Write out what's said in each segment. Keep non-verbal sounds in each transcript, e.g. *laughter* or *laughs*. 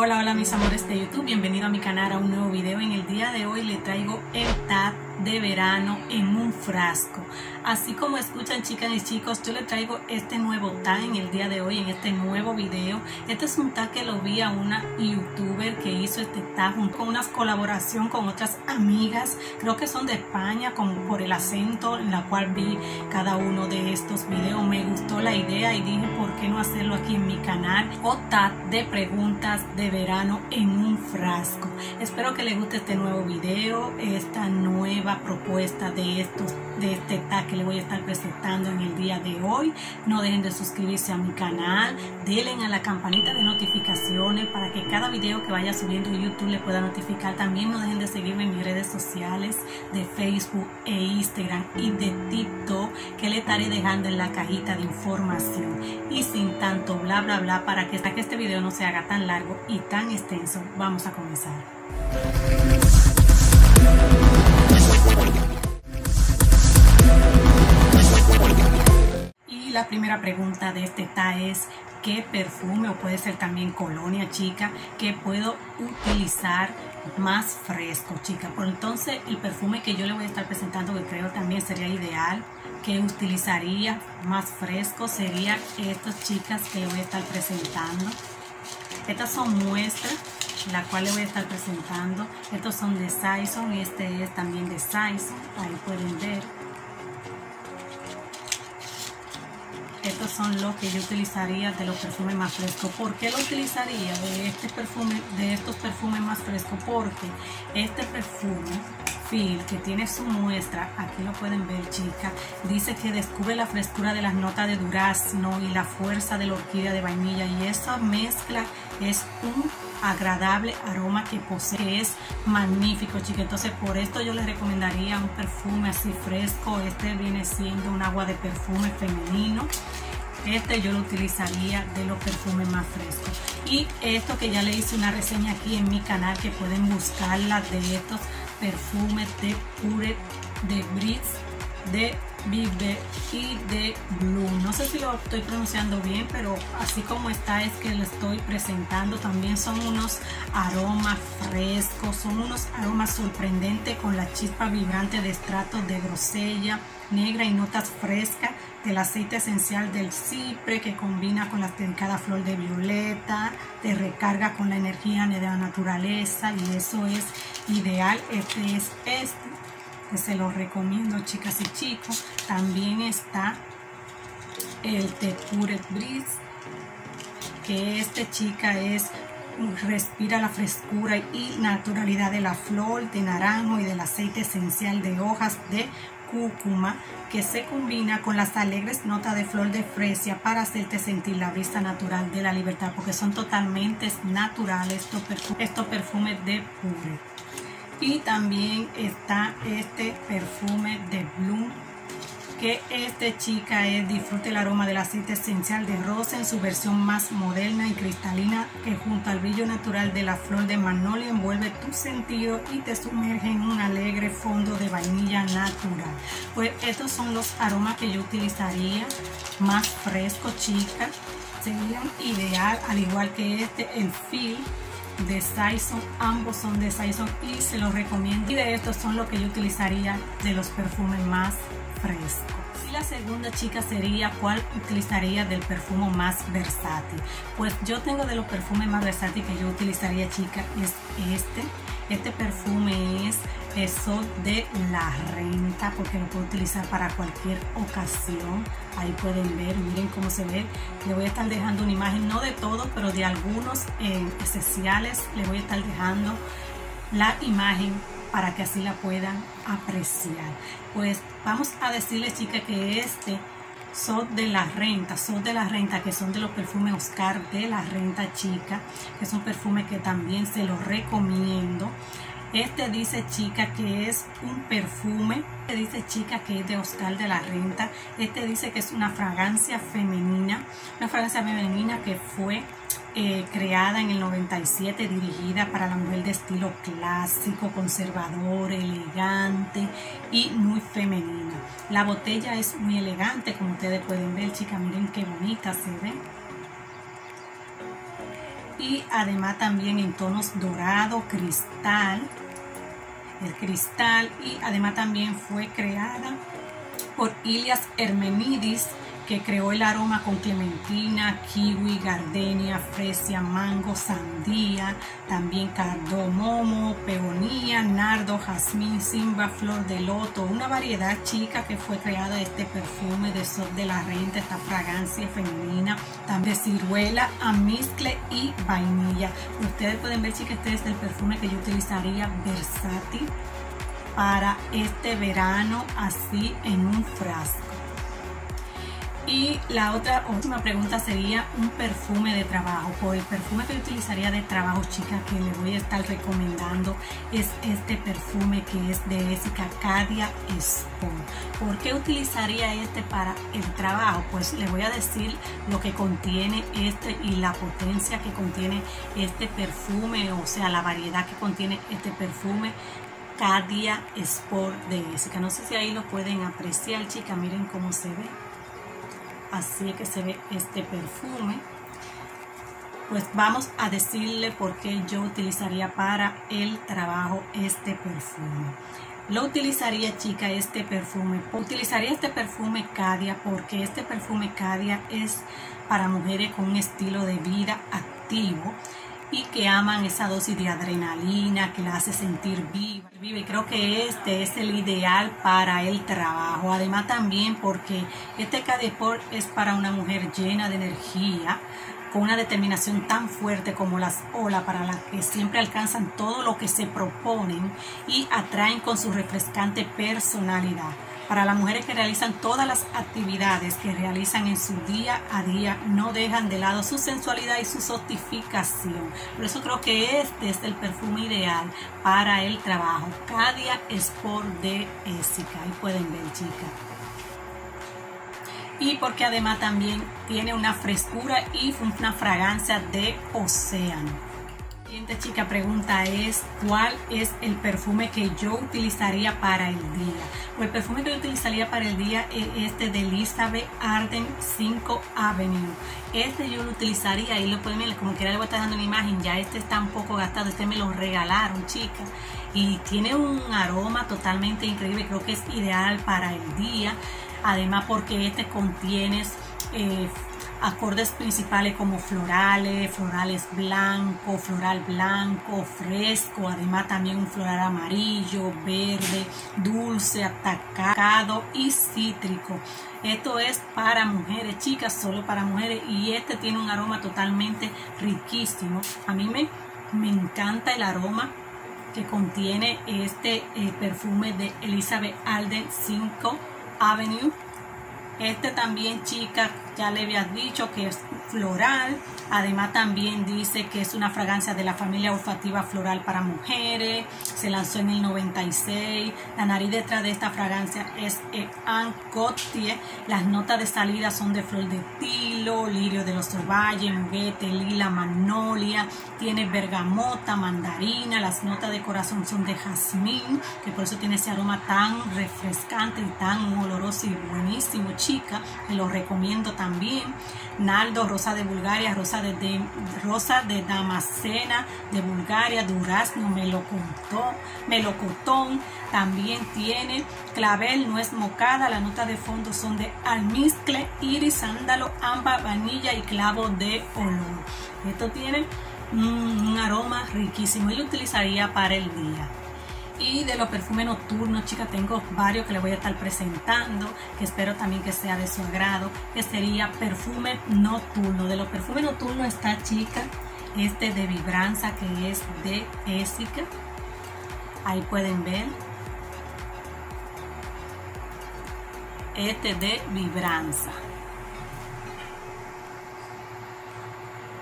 hola, hola mis amores de YouTube, bienvenido a mi canal a un nuevo video. En el día de hoy le traigo el tag de verano en un frasco. Así como escuchan chicas y chicos, yo le traigo este nuevo tag en el día de hoy, en este nuevo video. Este es un tag que lo vi a una youtuber que hizo este tag con una colaboración con otras amigas, creo que son de España, como por el acento en la cual vi cada uno de estos videos. Me gustó la idea y dije, ¿por qué no hacerlo aquí en mi canal? O tag de preguntas de verano en un frasco. Espero que les guste este nuevo video, esta nueva propuesta de estos de este tag que le voy a estar presentando en el día de hoy. No dejen de suscribirse a mi canal, denle a la campanita de notificaciones para que cada video que vaya subiendo YouTube le pueda notificar. También no dejen de seguirme en mis redes sociales de Facebook e Instagram y de TikTok que le estaré dejando en la cajita de información. Y sin tanto bla bla bla para que, para que este video no se haga tan largo y tan extenso, vamos a comenzar. La primera pregunta de este está es qué perfume o puede ser también colonia chica que puedo utilizar más fresco chica por entonces el perfume que yo le voy a estar presentando que creo también sería ideal que utilizaría más fresco sería estas chicas que voy a estar presentando estas son muestras la cual le voy a estar presentando. Estos son de Saison este es también de Saison. Ahí pueden ver. Estos son los que yo utilizaría de los perfumes más frescos. ¿Por qué lo utilizaría de este perfume, de estos perfumes más frescos? Porque este perfume Phil, que tiene su muestra, aquí lo pueden ver chicas, dice que descubre la frescura de las notas de durazno y la fuerza de la orquídea de vainilla y esa mezcla es un agradable aroma que posee, es magnífico chicas, entonces por esto yo les recomendaría un perfume así fresco, este viene siendo un agua de perfume femenino, este yo lo utilizaría de los perfumes más frescos. Y esto que ya le hice una reseña aquí en mi canal que pueden buscarla de estos perfumes de Pure, de Britz, de Vive y de Blue. No sé si lo estoy pronunciando bien, pero así como está es que lo estoy presentando. También son unos aromas frescos, son unos aromas sorprendentes con la chispa vibrante de estratos de grosella negra y notas frescas del aceite esencial del cipre que combina con la delicada flor de violeta, te recarga con la energía de la naturaleza y eso es ideal. Este es este se lo recomiendo chicas y chicos. También está el Tepure Breeze, que este chica es respira la frescura y naturalidad de la flor de naranjo y del aceite esencial de hojas de cúrcuma que se combina con las alegres notas de flor de fresia para hacerte sentir la brisa natural de la libertad porque son totalmente naturales estos perfumes de pure y también está este perfume de Bloom que este chica es disfrute el aroma del aceite esencial de rosa en su versión más moderna y cristalina que junto al brillo natural de la flor de magnolia envuelve tu sentido y te sumerge en un alegre fondo de vainilla natural. Pues estos son los aromas que yo utilizaría más fresco chica. Serían ideal al igual que este el feel de Saison, ambos son de Saison y se los recomiendo. Y de estos son los que yo utilizaría de los perfumes más frescos. Y la segunda chica sería cuál utilizaría del perfume más versátil. Pues yo tengo de los perfumes más versátiles que yo utilizaría chica es este. Este perfume es eso de la renta porque lo puedo utilizar para cualquier ocasión. Ahí pueden ver miren cómo se ve. Le voy a estar dejando una imagen no de todo pero de algunos eh, esenciales. Le voy a estar dejando la imagen para que así la puedan apreciar. Pues vamos a decirles chicas que este son de la renta, son de la renta que son de los perfumes Oscar de la renta chica, que es un perfume que también se los recomiendo. Este dice chica que es un perfume. Este dice chica que es de Oscar de la Renta. Este dice que es una fragancia femenina. Una fragancia femenina que fue eh, creada en el 97, dirigida para la mujer de estilo clásico, conservador, elegante y muy femenina. La botella es muy elegante, como ustedes pueden ver, chicas. Miren qué bonita se ve y además también en tonos dorado, cristal, el cristal y además también fue creada por Ilias Hermenidis que creó el aroma con clementina, kiwi, gardenia, fresia, mango, sandía, también cardomomo, peonía, nardo, jazmín, simba, flor de loto, una variedad chica que fue creada este perfume de sol de la renta, esta fragancia femenina, también ciruela, amizcle y vainilla. Ustedes pueden ver chicas, este es el perfume que yo utilizaría versátil para este verano así en un frasco. Y la otra última pregunta sería un perfume de trabajo. Por el perfume que utilizaría de trabajo, chica, que le voy a estar recomendando es este perfume que es de Jessica Cadia Sport. ¿Por qué utilizaría este para el trabajo? Pues le voy a decir lo que contiene este y la potencia que contiene este perfume, o sea, la variedad que contiene este perfume. Cadia Sport de Jessica. No sé si ahí lo pueden apreciar, chica. Miren cómo se ve así que se ve este perfume pues vamos a decirle por qué yo utilizaría para el trabajo este perfume. Lo utilizaría chica este perfume. Utilizaría este perfume Cadia porque este perfume Cadia es para mujeres con un estilo de vida activo y que aman esa dosis de adrenalina que la hace sentir viva. Creo que este es el ideal para el trabajo. Además también porque este Cadeport es para una mujer llena de energía, con una determinación tan fuerte como las olas para las que siempre alcanzan todo lo que se proponen y atraen con su refrescante personalidad para las mujeres que realizan todas las actividades que realizan en su día a día, no dejan de lado su sensualidad y su sotificación. Por eso creo que este es el perfume ideal para el trabajo. Cadia Sport de Essica. Ahí pueden ver, chicas y porque además también tiene una frescura y una fragancia de océano siguiente chica pregunta es ¿cuál es el perfume que yo utilizaría para el día? Pues el perfume que yo utilizaría para el día es este de Elizabeth Arden 5 Avenue. Este yo lo utilizaría y lo pueden ver, como quiera le voy a estar dando una imagen, ya este está un poco gastado, este me lo regalaron chica y tiene un aroma totalmente increíble, creo que es ideal para el día, además porque este contiene eh, acordes principales como florales, florales blanco, floral blanco, fresco, además también un floral amarillo, verde, dulce, atacado y cítrico. Esto es para mujeres, chicas, solo para mujeres y este tiene un aroma totalmente riquísimo. A mí me, me encanta el aroma que contiene este eh, perfume de Elizabeth Alden 5 Avenue este también, chica, ya le había dicho que es floral. Además, también dice que es una fragancia de la familia olfativa floral para mujeres. Se lanzó en el 96. La nariz detrás de esta fragancia es Anne Cotier. Las notas de salida son de flor de tilo, lirio de los valles, muguete, lila, magnolia. Tiene bergamota, mandarina. Las notas de corazón son de jazmín, que por eso tiene ese aroma tan refrescante y tan oloroso y buenísimo, chica, lo recomiendo también. Naldo, rosa de Bulgaria, rosa de, rosa de Damascena de Bulgaria, durazno, melocotón, melocotón. También tiene clavel, nuez mocada. La nota de fondo son de almizcle, iris, sándalo, amba, vanilla y clavo de olor. Esto tiene un aroma riquísimo y lo utilizaría para el día. Y de los perfumes nocturnos, chicas, tengo varios que les voy a estar presentando, que espero también que sea de su agrado, que sería perfume nocturno. De los perfumes nocturnos está, chica, este de Vibranza, que es de Ésica. Ahí pueden ver. Este de Vibranza.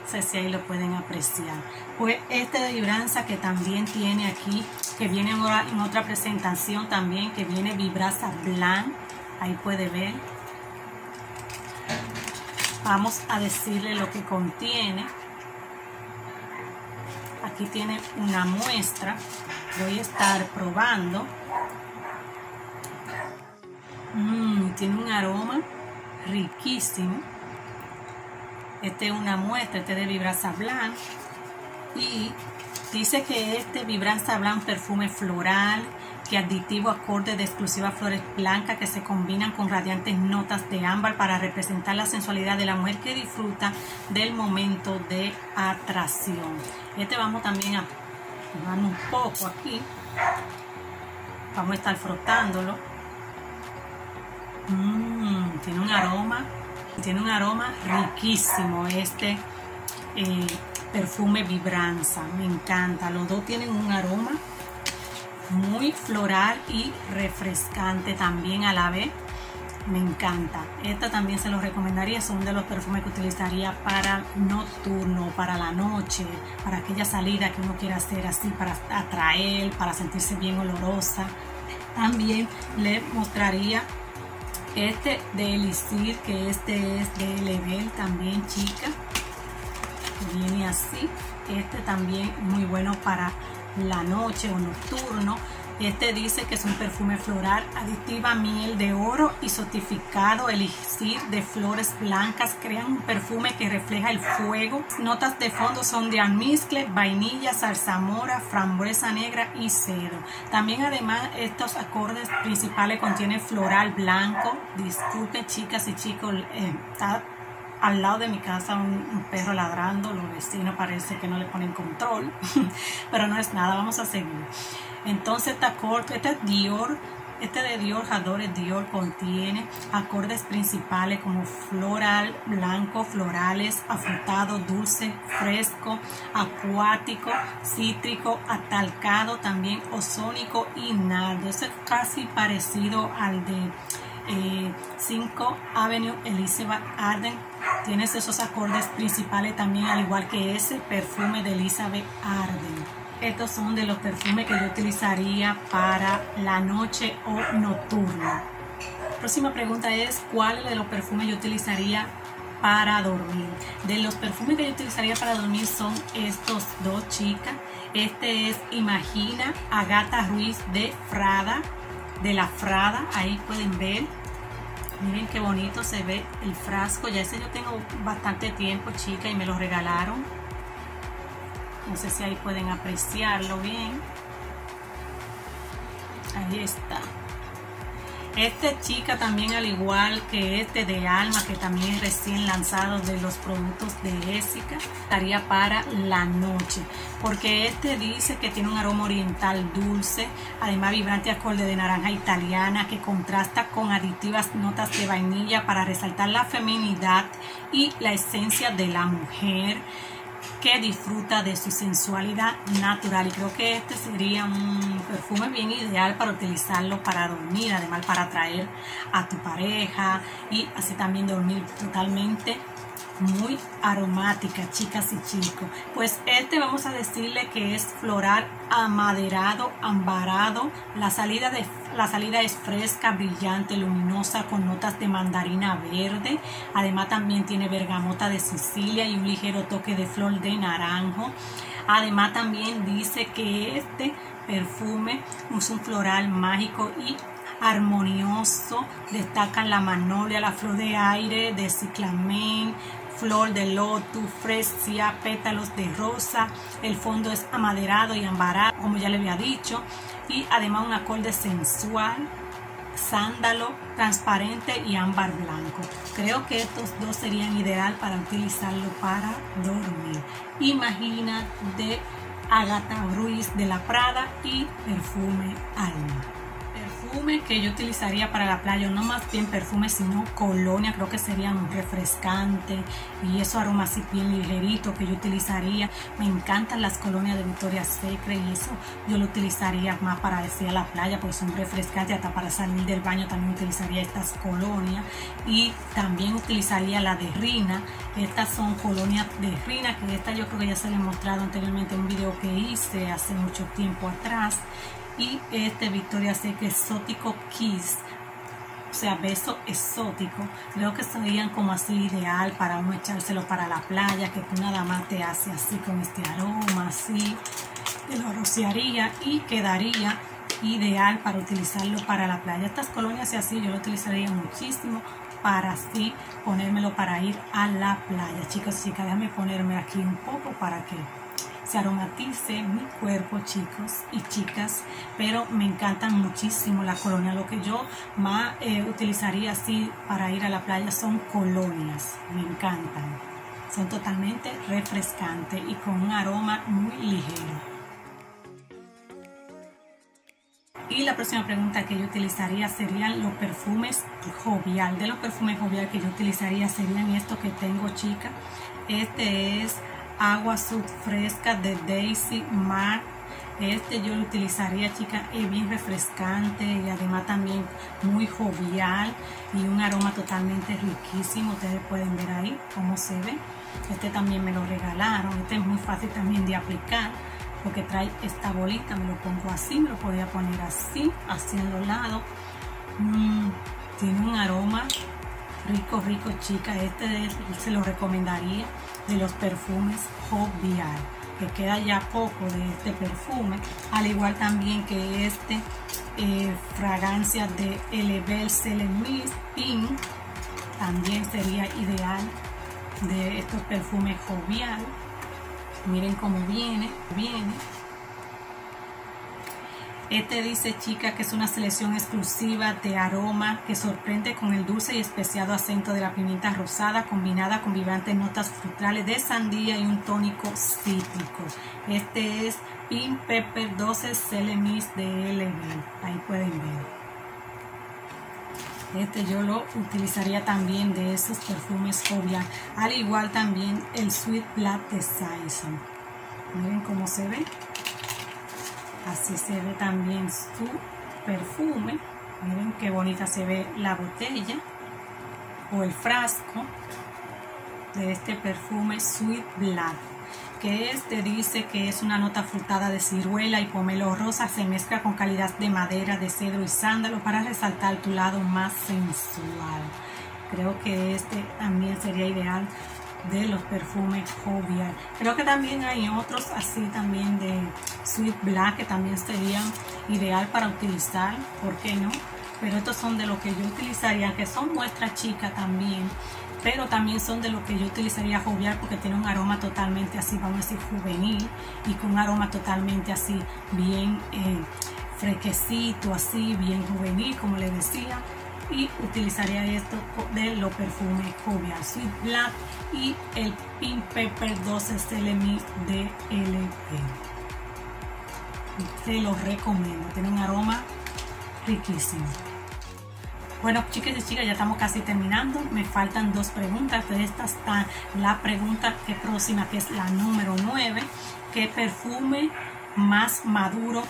Si ahí lo pueden apreciar. Pues este de vibranza que también tiene aquí, que viene en otra presentación también, que viene Vibraza Blanc, ahí puede ver. Vamos a decirle lo que contiene. Aquí tiene una muestra, voy a estar probando. Mmm, tiene un aroma riquísimo. Este es una muestra, este de Vibraza Blanc. Y dice que este Vibranza un perfume floral, que aditivo acorde de exclusivas flores blancas que se combinan con radiantes notas de ámbar para representar la sensualidad de la mujer que disfruta del momento de atracción. Este vamos también a dar un poco aquí. Vamos a estar frotándolo. Mm, tiene un aroma, tiene un aroma riquísimo este eh, perfume Vibranza. Me encanta. Los dos tienen un aroma muy floral y refrescante también a la vez. Me encanta. Esta también se los recomendaría. Son de los perfumes que utilizaría para nocturno, para la noche, para aquella salida que uno quiera hacer así, para atraer, para sentirse bien olorosa. También le mostraría este de Elixir, que este es de Level también, chica. Viene así. Este también muy bueno para la noche o nocturno. Este dice que es un perfume floral, aditiva miel de oro y certificado elixir de flores blancas. Crean un perfume que refleja el fuego. Notas de fondo son de almizcle, vainilla, zarzamora, frambuesa negra y cedro. También además estos acordes principales contienen floral blanco. Disculpen chicas y chicos, eh, está al lado de mi casa un, perro ladrando, los vecinos parece que no le ponen control, *laughs* pero no es nada, vamos a seguir. Entonces este acorde, este es Dior, este de Dior, Jadores Dior contiene acordes principales como floral, blanco, florales, afrutado, dulce, fresco, acuático, cítrico, atalcado, también ozónico y nardo. es casi parecido al de 5 eh, Avenue Elizabeth Arden. Tienes esos acordes principales también, al igual que ese perfume de Elizabeth Arden. Estos son de los perfumes que yo utilizaría para la noche o nocturna. Próxima pregunta es, ¿cuál de los perfumes yo utilizaría para dormir? De los perfumes que yo utilizaría para dormir son estos dos chicas. Este es Imagina Agata Ruiz de Frada, de la Frada. Ahí pueden ver Miren qué bonito se ve el frasco. Ya ese yo tengo bastante tiempo, chica, y me lo regalaron. No sé si ahí pueden apreciarlo bien. Ahí está. Este chica también al igual que este de Alma, que también es recién lanzado de los productos de Jessica, estaría para la noche. Porque este dice que tiene un aroma oriental dulce, además vibrante acorde de naranja italiana que contrasta con aditivas notas de vainilla para resaltar la feminidad y la esencia de la mujer que disfruta de su sensualidad natural. Y creo que este sería un perfume bien ideal para utilizarlo para dormir, además para atraer a tu pareja y así también dormir totalmente muy aromática, chicas y chicos. Pues este vamos a decirle que es floral amaderado, ambarado. La salida, de, la salida es fresca, brillante, luminosa, con notas de mandarina verde. Además también tiene bergamota de Sicilia y un ligero toque de flor de naranjo. Además también dice que este perfume es un floral mágico y armonioso. Destacan la magnolia, la flor de aire, de ciclamen, flor de lotus, fresia, pétalos de rosa. El fondo es amaderado y ambarado, como ya le había dicho. Y además un acorde sensual, sándalo, transparente y ámbar blanco. Creo que estos dos serían ideal para utilizarlo para dormir. Imagina de Agatha Ruiz de la Prada y perfume Alma perfume que yo utilizaría para la playa, no más bien perfume, sino colonia, creo que sería un refrescante y esos aromas así bien ligeritos que yo utilizaría. Me encantan las colonias de Victoria's Secret y eso yo lo utilizaría más para decir a la playa porque son refrescantes, hasta para salir del baño también utilizaría estas colonias y también utilizaría la de Rina. Estas son colonias de Rina, que esta yo creo que ya se le he mostrado anteriormente en un video que hice hace mucho tiempo atrás y este Victoria Secret Exótico Kiss o sea, beso exótico, creo que serían como así ideal para uno echárselo para la playa, que tú nada más te hace así con este aroma, así, te lo rociaría y quedaría ideal para utilizarlo para la playa. Estas colonias y así yo lo utilizaría muchísimo para así ponérmelo para ir a la playa. Chicos y chicas, déjame ponerme aquí un poco para que se aromatice mi cuerpo, chicos y chicas, pero me encantan muchísimo la colonia. Lo que yo más eh, utilizaría así para ir a la playa son colonias, me encantan. Son totalmente refrescantes y con un aroma muy ligero. Y la próxima pregunta que yo utilizaría serían los perfumes jovial. De los perfumes jovial que yo utilizaría serían estos que tengo, chica. Este es Agua Sud Fresca de Daisy Mark. Este yo lo utilizaría, chica, es bien refrescante y además también muy jovial y un aroma totalmente riquísimo. Ustedes pueden ver ahí cómo se ve. Este también me lo regalaron. Este es muy fácil también de aplicar porque trae esta bolita, me lo pongo así, me lo podía poner así, así en los lados. Mm, tiene un aroma rico, rico, chica. Este se lo recomendaría de los perfumes Jovial, que queda ya poco de este perfume, al igual también que este eh, fragancia de Elevel Celemis Pink, también sería ideal de estos perfumes Jovial. Miren cómo viene, viene. Este dice chica que es una selección exclusiva de aroma que sorprende con el dulce y especiado acento de la pimienta rosada combinada con vibrantes notas frutales de sandía y un tónico cítrico. Este es Pink Pepper 12 Celemis de LV. Ahí pueden ver. Este yo lo utilizaría también de esos perfumes Jovial. Al igual también el Sweet Black de Saison. Miren cómo se ve. Así se ve también su perfume. Miren qué bonita se ve la botella o el frasco de este perfume Sweet Black que este dice que es una nota frutada de ciruela y pomelo rosa, se mezcla con calidad de madera, de cedro y sándalo para resaltar tu lado más sensual. Creo que este también sería ideal de los perfumes jovial. Creo que también hay otros así también de Sweet Black que también serían ideal para utilizar, ¿por qué no? Pero estos son de los que yo utilizaría, que son muestra chica también pero también son de lo que yo utilizaría jovial porque tiene un aroma totalmente así, vamos a decir, juvenil y con un aroma totalmente así, bien eh, fresquecito, así, bien juvenil, como le decía. Y utilizaría esto de los perfumes jovial, Sweet Black y el Pink Pepper 12 Selemi de LP. Se los recomiendo, tiene un aroma riquísimo. Bueno, chicas y chicas, ya estamos casi terminando. Me faltan dos preguntas. De esta está la pregunta que próxima, que es la número 9. ¿Qué perfume más maduro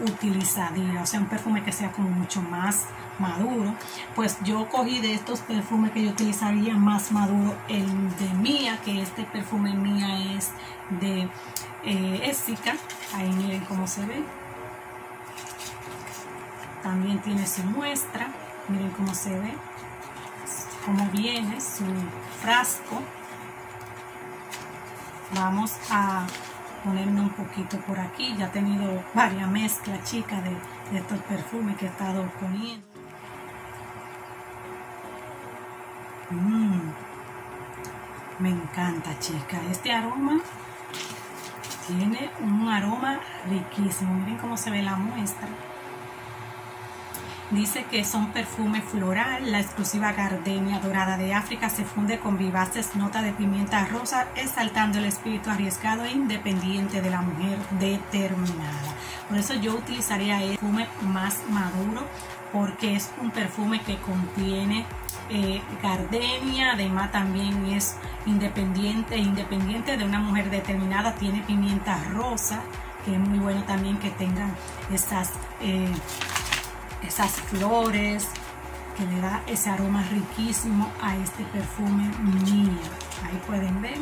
utilizaría? O sea, un perfume que sea como mucho más maduro. Pues yo cogí de estos perfumes que yo utilizaría más maduro el de Mía, que este perfume Mía es de eh, Ahí miren cómo se ve. También tiene su muestra. Miren cómo se ve, cómo viene su frasco. Vamos a ponerme un poquito por aquí. Ya he tenido varias mezclas chicas de, estos perfumes que he estado poniendo. Mm. me encanta, chica. Este aroma tiene un aroma riquísimo. Miren cómo se ve la muestra. Dice que son perfume floral, la exclusiva gardenia dorada de África se funde con vivaces notas de pimienta rosa, exaltando el espíritu arriesgado e independiente de la mujer determinada. Por eso yo utilizaría el perfume más maduro, porque es un perfume que contiene eh, gardenia, además también es independiente, independiente de una mujer determinada, tiene pimienta rosa, que es muy bueno también que tengan esas... Eh, esas flores que le da ese aroma riquísimo a este perfume mío. Ahí pueden ver.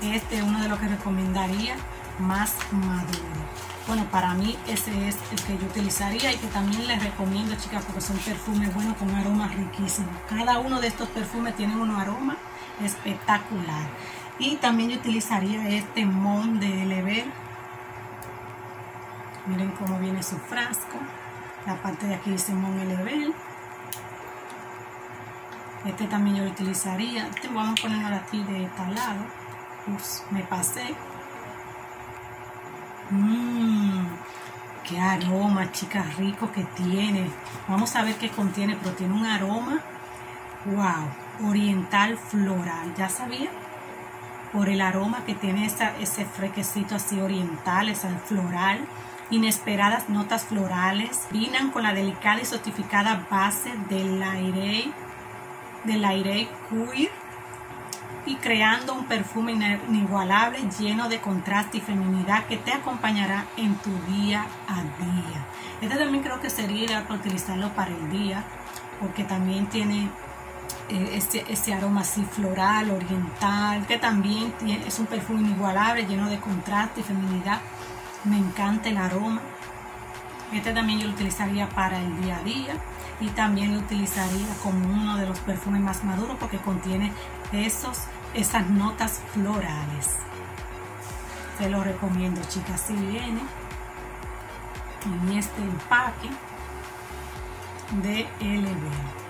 Este es uno de los que recomendaría más maduro. Bueno, para mí ese es el que yo utilizaría y que también les recomiendo, chicas, porque son perfumes buenos con aromas riquísimos. Cada uno de estos perfumes tiene un aroma espectacular. Y también yo utilizaría este Mon de Lever. Miren cómo viene su frasco la parte de aquí dice Mon Elevel este también yo lo utilizaría este vamos a ponerlo aquí de este lado me pasé Mmm, qué aroma, chicas, rico que tiene. Vamos a ver qué contiene, pero tiene un aroma, wow, oriental floral. ¿Ya sabía? Por el aroma que tiene ese frequecito así oriental, ese floral. Inesperadas notas florales. Vinan con la delicada y sotificada base del aire, del aire queer y creando un perfume inigualable lleno de contraste y feminidad que te acompañará en tu día a día. Este también creo que sería ideal para utilizarlo para el día porque también tiene eh, este, este, aroma así floral, oriental, que también tiene, es un perfume inigualable lleno de contraste y feminidad. Me encanta el aroma. Este también yo lo utilizaría para el día a día y también lo utilizaría como uno de los perfumes más maduros porque contiene esos, esas notas florales. Se lo recomiendo, chicas, si viene en este empaque de LB.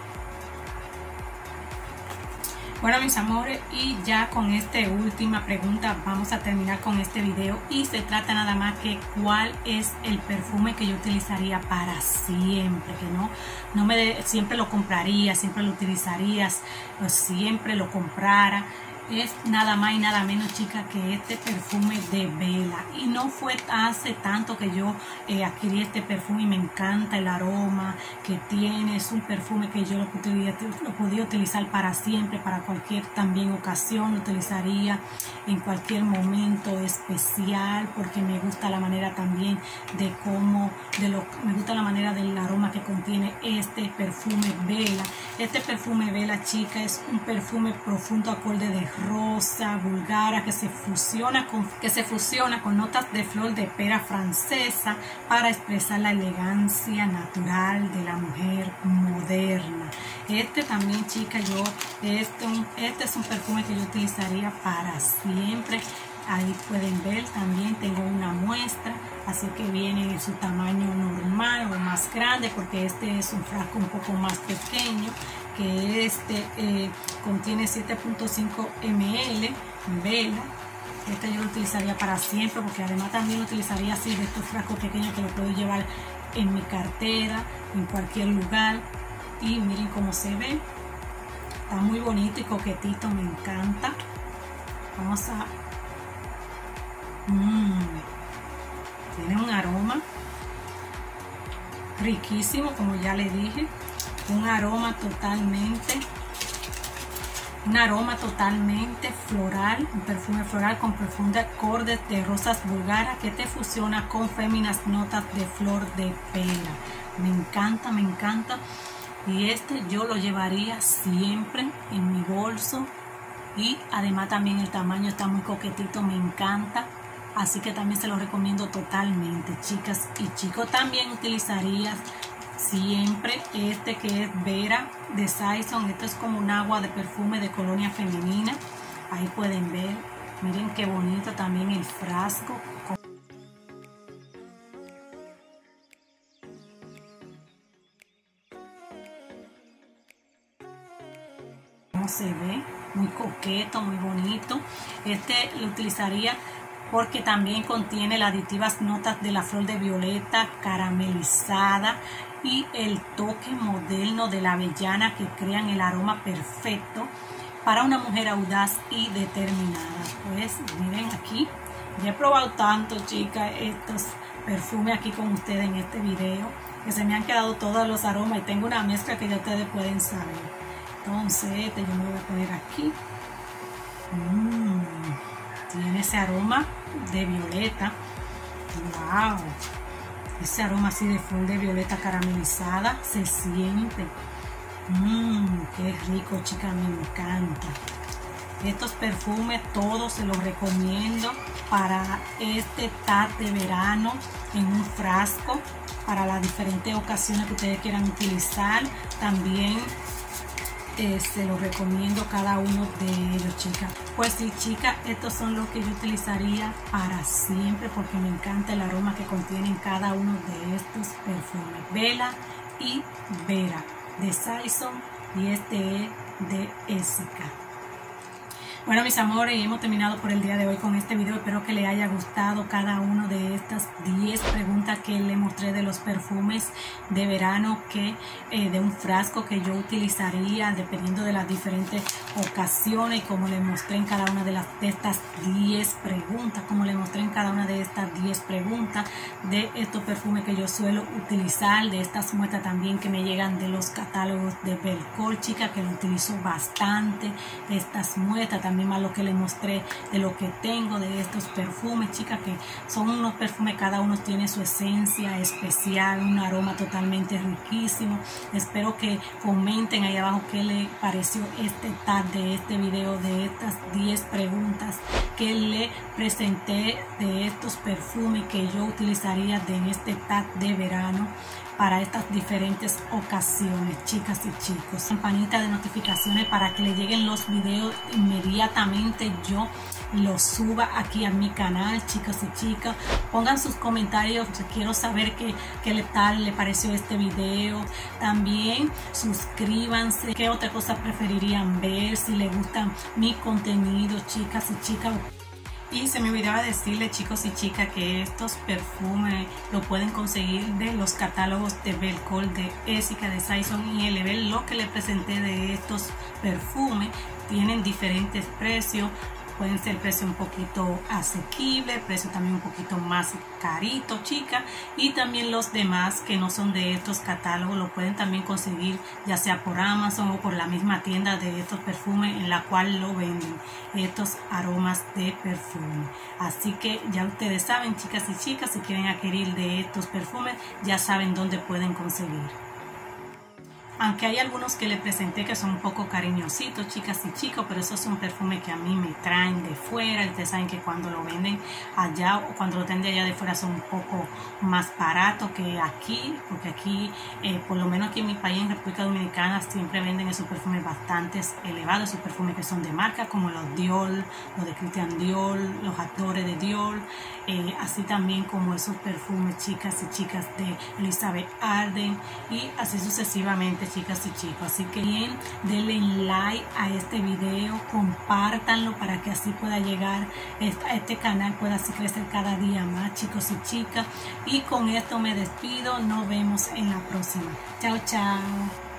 Bueno mis amores y ya con esta última pregunta vamos a terminar con este video. Y se trata nada más que cuál es el perfume que yo utilizaría para siempre, que no, no me siempre lo compraría, siempre lo utilizarías, siempre lo comprara es nada más y nada menos chica que este perfume de vela. Y no fue hace tanto que yo eh, adquirí este perfume y me encanta el aroma que tiene. Es un perfume que yo lo podía, utilizar para siempre para cualquier también ocasión. Lo utilizaría en cualquier momento especial porque me gusta la manera también de cómo de lo me gusta la manera del aroma que contiene este perfume vela. Este perfume vela chica es un perfume profundo acorde de rosa, vulgara, que se fusiona con, que se fusiona con notas de flor de pera francesa para expresar la elegancia natural de la mujer moderna. Este también, chica, yo, este, este es un perfume que yo utilizaría para siempre. Ahí pueden ver, también tengo una muestra, así que viene en su tamaño normal o más grande, porque este es un frasco un poco más pequeño que este eh, contiene 7.5 ml vela este yo lo utilizaría para siempre porque además también lo utilizaría así de estos frascos pequeños que lo puedo llevar en mi cartera en cualquier lugar. Y miren cómo se ve. Está muy bonito y coquetito me encanta. Vamos a mmm, tiene un aroma riquísimo como ya le dije un aroma totalmente un aroma totalmente floral, un perfume floral con profundos acordes de rosas vulgaras que te fusiona con féminas notas de flor de pera. Me encanta, me encanta. Y este yo lo llevaría siempre en mi bolso. Y además también el tamaño está muy coquetito, me encanta. Así que también se lo recomiendo totalmente, chicas y chicos. También utilizarías siempre este que es Vera de Saison. Esto es como un agua de perfume de colonia femenina. Ahí pueden ver. Miren qué bonito también el frasco. Como se ve, muy coqueto, muy bonito. Este lo utilizaría porque también contiene las aditivas notas de la flor de violeta caramelizada y el toque moderno de la avellana que crean el aroma perfecto para una mujer audaz y determinada. Pues miren aquí, ya he probado tanto chicas estos perfumes aquí con ustedes en este video que se me han quedado todos los aromas y tengo una mezcla que ya ustedes pueden saber. Entonces este yo me voy a poner aquí. Mm, tiene ese aroma de violeta. ¡Wow! Ese aroma así de flor de violeta caramelizada se siente. Mmm, qué rico, chica, me encanta. Estos perfumes todos se los recomiendo para este tarde de verano en un frasco para las diferentes ocasiones que ustedes quieran utilizar. También se este, los recomiendo cada uno de ellos, chicas. Pues sí, chicas, estos son los que yo utilizaría para siempre porque me encanta el aroma que contienen cada uno de estos perfumes. Vela y Vera de Saison y este es de Essica. Bueno, mis amores, hemos terminado por el día de hoy con este video. Espero que le haya gustado cada uno de estas 10 preguntas que le mostré de los perfumes de verano que eh, de un frasco que yo utilizaría dependiendo de las diferentes ocasiones como le mostré en cada una de, las, de estas 10 preguntas, como le mostré en cada una de estas 10 preguntas de estos perfumes que yo suelo utilizar, de estas muestras también que me llegan de los catálogos de Belcol, chica, que lo utilizo bastante, estas muestras también también lo que le mostré de lo que tengo de estos perfumes, chicas, que son unos perfumes, cada uno tiene su esencia especial, un aroma totalmente riquísimo. Espero que comenten ahí abajo qué le pareció este tag de este video, de estas 10 preguntas que le presenté de estos perfumes que yo utilizaría de este tag de verano para estas diferentes ocasiones, chicas y chicos. Campanita de notificaciones para que le lleguen los videos inmediatamente yo los suba aquí a mi canal, chicas y chicas. Pongan sus comentarios, quiero saber qué, qué tal le pareció este video. También suscríbanse, qué otra cosa preferirían ver, si les gusta mi contenido, chicas y chicas. Y se me olvidaba decirle chicos y chicas que estos perfumes lo pueden conseguir de los catálogos de Belcol, de Essica, de Saison y Elevel. Lo que le presenté de estos perfumes tienen diferentes precios pueden ser precio un poquito asequible, precio también un poquito más carito, chica. Y también los demás que no son de estos catálogos lo pueden también conseguir ya sea por Amazon o por la misma tienda de estos perfumes en la cual lo venden, estos aromas de perfume. Así que ya ustedes saben, chicas y chicas, si quieren adquirir de estos perfumes, ya saben dónde pueden conseguir aunque hay algunos que le presenté que son un poco cariñositos, chicas y chicos, pero esos son perfumes que a mí me traen de fuera. Ustedes saben que cuando lo venden allá o cuando lo de allá de fuera son un poco más baratos que aquí, porque aquí, eh, por lo menos aquí en mi país, en República Dominicana, siempre venden esos perfumes bastante elevados, esos perfumes que son de marca, como los Dior, los de Christian Dior, los actores de Dior, eh, así también como esos perfumes, chicas y chicas de Elizabeth Arden, y así sucesivamente chicas y chicos. Así que bien, denle like a este video, compártanlo para que así pueda llegar este canal, pueda así crecer cada día más chicos y chicas. Y con esto me despido, nos vemos en la próxima. Chao, chao.